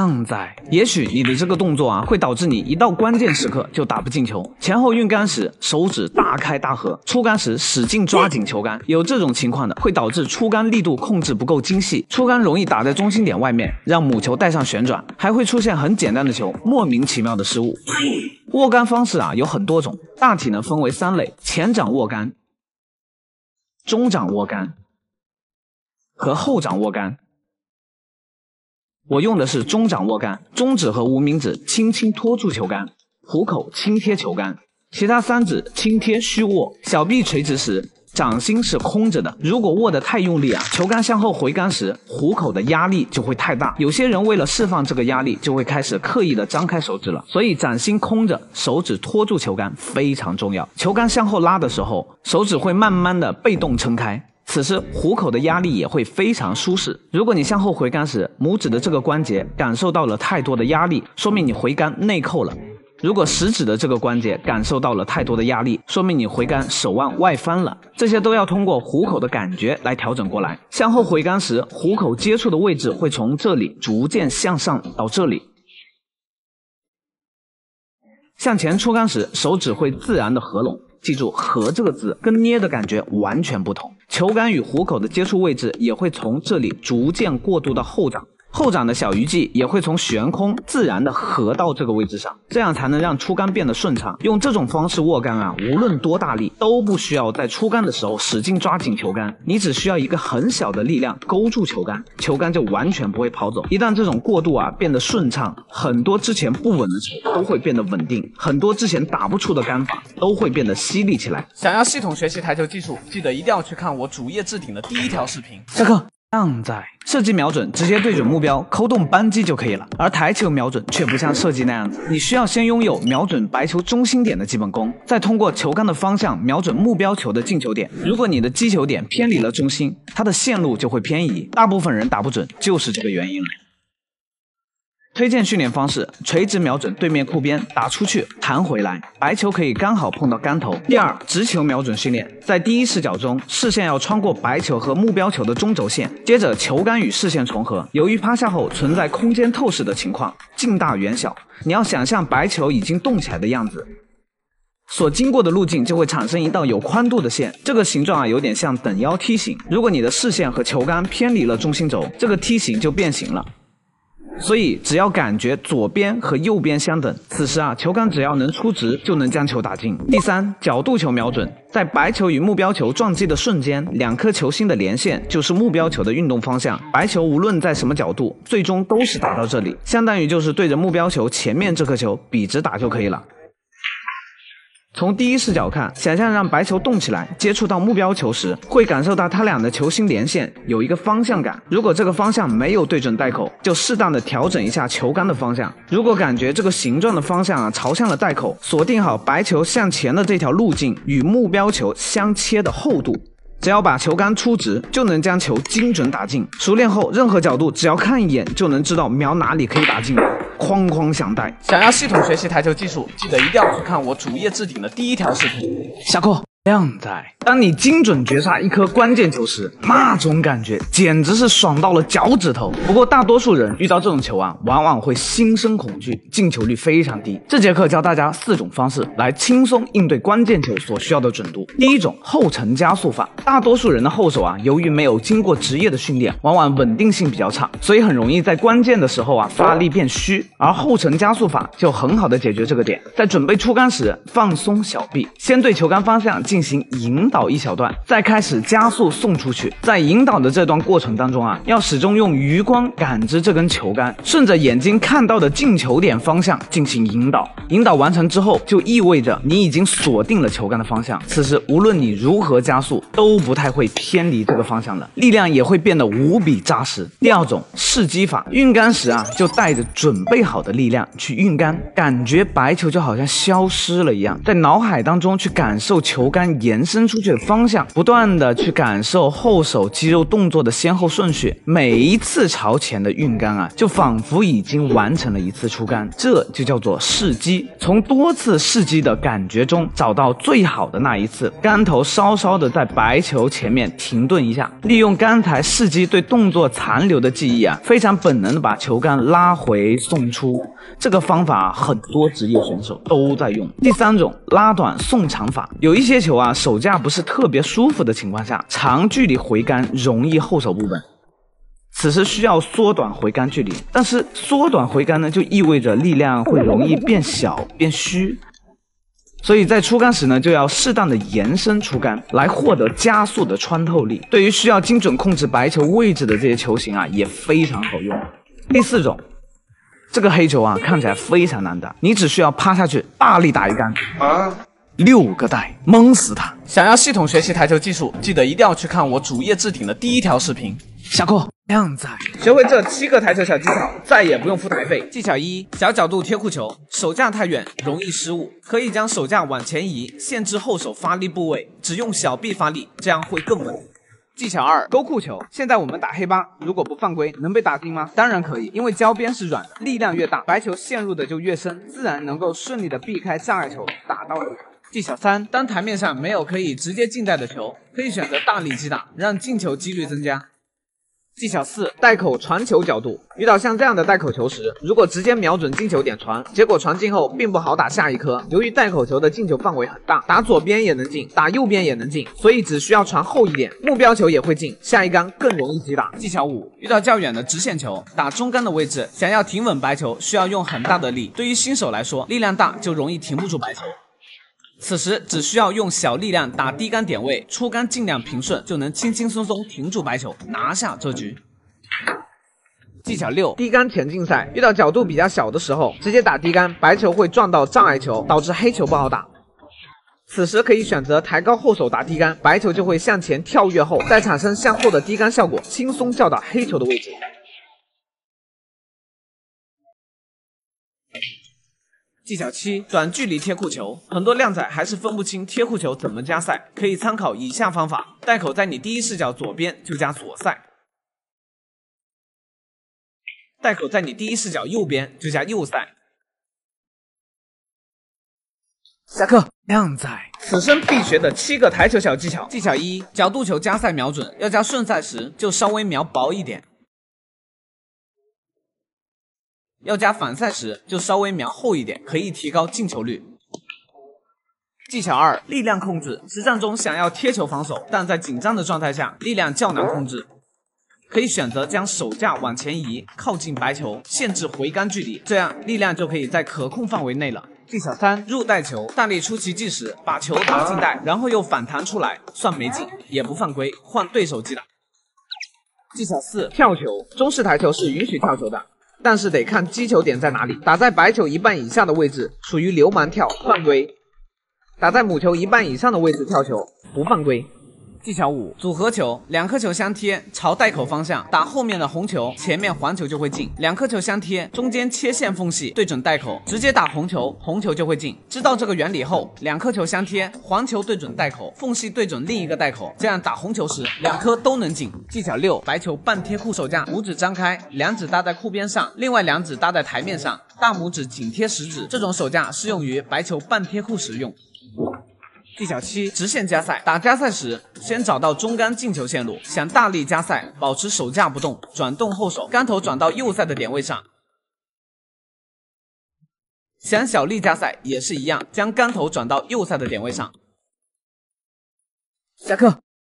靓仔，也许你的这个动作啊，会导致你一到关键时刻就打不进球。前后运杆时，手指大开大合；出杆时使劲抓紧球杆。有这种情况的，会导致出杆力度控制不够精细，出杆容易打在中心点外面，让母球带上旋转，还会出现很简单的球莫名其妙的失误。握杆方式啊有很多种，大体呢分为三类：前掌握杆、中掌握杆和后掌握杆。我用的是中掌握杆，中指和无名指轻轻托住球杆，虎口轻贴球杆，其他三指轻贴虚握。小臂垂直时，掌心是空着的。如果握得太用力啊，球杆向后回杆时，虎口的压力就会太大。有些人为了释放这个压力，就会开始刻意的张开手指了。所以掌心空着，手指托住球杆非常重要。球杆向后拉的时候，手指会慢慢的被动撑开。此时虎口的压力也会非常舒适。如果你向后回杆时，拇指的这个关节感受到了太多的压力，说明你回杆内扣了；如果食指的这个关节感受到了太多的压力，说明你回杆手腕外翻了。这些都要通过虎口的感觉来调整过来。向后回杆时，虎口接触的位置会从这里逐渐向上到这里；向前出杆时，手指会自然的合拢。记住“合”这个字，跟捏的感觉完全不同。球杆与虎口的接触位置也会从这里逐渐过渡到后掌。后掌的小鱼际也会从悬空自然的合到这个位置上，这样才能让出杆变得顺畅。用这种方式握杆啊，无论多大力都不需要在出杆的时候使劲抓紧球杆，你只需要一个很小的力量勾住球杆，球杆就完全不会跑走。一旦这种过渡啊变得顺畅，很多之前不稳的球都会变得稳定，很多之前打不出的杆法都会变得犀利起来。想要系统学习台球技术，记得一定要去看我主页置顶的第一条视频。下课。靓仔，射击瞄准直接对准目标，扣动扳机就可以了。而台球瞄准却不像射击那样子，你需要先拥有瞄准白球中心点的基本功，再通过球杆的方向瞄准目标球的进球点。如果你的击球点偏离了中心，它的线路就会偏移。大部分人打不准就是这个原因了。推荐训练方式：垂直瞄准对面库边，打出去弹回来，白球可以刚好碰到杆头。第二，直球瞄准训练，在第一视角中，视线要穿过白球和目标球的中轴线，接着球杆与视线重合。由于趴下后存在空间透视的情况，近大远小，你要想象白球已经动起来的样子，所经过的路径就会产生一道有宽度的线，这个形状啊有点像等腰梯形。如果你的视线和球杆偏离了中心轴，这个梯形就变形了。所以，只要感觉左边和右边相等，此时啊，球杆只要能出直，就能将球打进。第三，角度球瞄准，在白球与目标球撞击的瞬间，两颗球心的连线就是目标球的运动方向。白球无论在什么角度，最终都是打到这里，相当于就是对着目标球前面这颗球笔直打就可以了。从第一视角看，想象让白球动起来，接触到目标球时，会感受到它俩的球心连线有一个方向感。如果这个方向没有对准袋口，就适当的调整一下球杆的方向。如果感觉这个形状的方向啊朝向了袋口，锁定好白球向前的这条路径与目标球相切的厚度，只要把球杆出直，就能将球精准打进。熟练后，任何角度只要看一眼就能知道瞄哪里可以打进。哐哐响带。想要系统学习台球技术，记得一定要去看我主页置顶的第一条视频。下课。靓仔，当你精准绝杀一颗关键球时，那种感觉简直是爽到了脚趾头。不过大多数人遇到这种球啊，往往会心生恐惧，进球率非常低。这节课教大家四种方式来轻松应对关键球所需要的准度。第一种后程加速法，大多数人的后手啊，由于没有经过职业的训练，往往稳定性比较差，所以很容易在关键的时候啊发力变虚。而后程加速法就很好的解决这个点，在准备出杆时放松小臂，先对球杆方向。进行引导一小段，再开始加速送出去。在引导的这段过程当中啊，要始终用余光感知这根球杆，顺着眼睛看到的进球点方向进行引导。引导完成之后，就意味着你已经锁定了球杆的方向。此时无论你如何加速，都不太会偏离这个方向了，力量也会变得无比扎实。第二种试击法，运杆时啊，就带着准备好的力量去运杆，感觉白球就好像消失了一样，在脑海当中去感受球杆。延伸出出去的方向，不断的去感受后手肌肉动作的先后顺序。每一次朝前的运杆啊，就仿佛已经完成了一次出杆，这就叫做试击。从多次试击的感觉中，找到最好的那一次，杆头稍稍的在白球前面停顿一下，利用刚才试击对动作残留的记忆啊，非常本能的把球杆拉回送出。这个方法很多职业选手都在用。第三种拉短送长法，有一些球啊，手架不是特别舒服的情况下，长距离回杆容易后手不稳，此时需要缩短回杆距离。但是缩短回杆呢，就意味着力量会容易变小变虚，所以在出杆时呢，就要适当的延伸出杆，来获得加速的穿透力。对于需要精准控制白球位置的这些球型啊，也非常好用。第四种。这个黑球啊，看起来非常难打，你只需要趴下去，大力打一杆啊，六个带，蒙死他！想要系统学习台球技术，记得一定要去看我主页置顶的第一条视频。下课，靓仔，学会这七个台球小技巧，再也不用付台费。技巧一：小角度贴库球，手架太远容易失误，可以将手架往前移，限制后手发力部位，只用小臂发力，这样会更稳。技巧二，勾库球。现在我们打黑八，如果不犯规，能被打进吗？当然可以，因为胶边是软的，力量越大，白球陷入的就越深，自然能够顺利的避开障碍球，打到你。技巧三，当台面上没有可以直接进袋的球，可以选择大力击打，让进球几率增加。技巧四，袋口传球角度。遇到像这样的袋口球时，如果直接瞄准进球点传，结果传进后并不好打下一颗。由于袋口球的进球范围很大，打左边也能进，打右边也能进，所以只需要传后一点，目标球也会进，下一杆更容易击打。技巧五，遇到较远的直线球，打中杆的位置，想要停稳白球，需要用很大的力。对于新手来说，力量大就容易停不住白球。此时只需要用小力量打低杆点位，出杆尽量平顺，就能轻轻松松停住白球，拿下这局。技巧六：低杆田径赛，遇到角度比较小的时候，直接打低杆，白球会撞到障碍球，导致黑球不好打。此时可以选择抬高后手打低杆，白球就会向前跳跃后，再产生向后的低杆效果，轻松叫到黑球的位置。技巧七：短距离贴库球，很多靓仔还是分不清贴库球怎么加塞，可以参考以下方法：袋口在你第一视角左边就加左塞，袋口在你第一视角右边就加右塞。下课，靓仔，此生必学的七个台球小技巧。技巧一：角度球加塞瞄准，要加顺塞时就稍微瞄薄一点。要加反赛时就稍微瞄厚一点，可以提高进球率。技巧二：力量控制。实战中想要贴球防守，但在紧张的状态下力量较难控制，可以选择将手架往前移，靠近白球，限制回杆距离，这样力量就可以在可控范围内了。技巧三：入袋球。大力出奇迹时，把球打进袋，然后又反弹出来，算没进，也不犯规，换对手击打。技巧四：跳球。中式台球是允许跳球的。但是得看击球点在哪里，打在白球一半以下的位置属于流氓跳，犯规；打在母球一半以上的位置跳球，不犯规。技巧五：组合球，两颗球相贴，朝袋口方向打后面的红球，前面黄球就会进；两颗球相贴，中间切线缝隙对准袋口，直接打红球，红球就会进。知道这个原理后，两颗球相贴，黄球对准袋口，缝隙对准另一个袋口，这样打红球时两颗都能进。技巧六：白球半贴库手架，五指张开，两指搭在库边上，另外两指搭在台面上，大拇指紧贴食指。这种手架适用于白球半贴库使用。技巧七：直线加塞。打加塞时，先找到中杆进球线路，想大力加塞，保持手架不动，转动后手，杆头转到右塞的点位上。想小力加塞也是一样，将杆头转到右塞的点位上。下课。